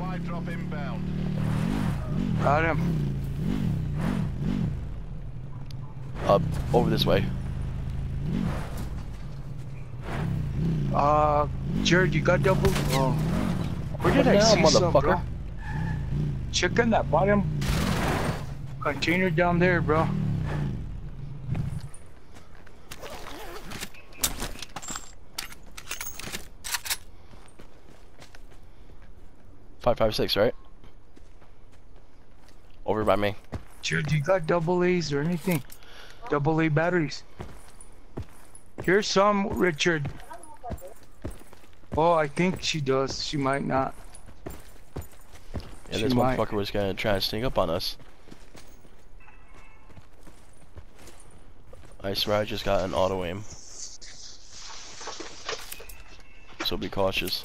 Supply drop inbound. Got him. Up, over this way. Uh, Jared, you got double? Oh. Where did What I now, see some, bro? motherfucker? Check on that bottom container down there, bro. Five five six, right? Over by me. Jared, you got double A's or anything? Double A batteries. Here's some, Richard. Oh, I think she does. She might not. Yeah, She this might. motherfucker was gonna try and sneak up on us. I swear I just got an auto aim. So be cautious.